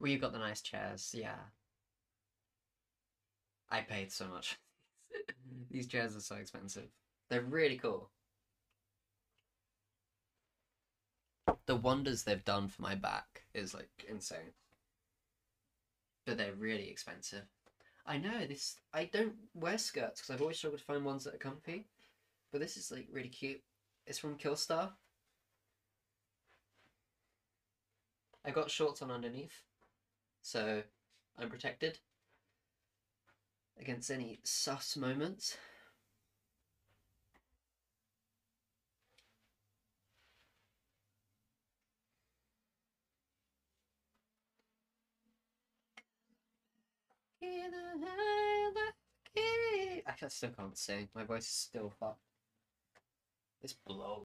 Well, you got the nice chairs, yeah. I paid so much. These chairs are so expensive. They're really cool. The wonders they've done for my back is like insane. But they're really expensive. I know this. I don't wear skirts because I've always struggled to find ones that are comfy. But this is like really cute. It's from Killstar. I got shorts on underneath, so I'm protected against any sus moments. I still can't sing. My voice is still fucked. This blows.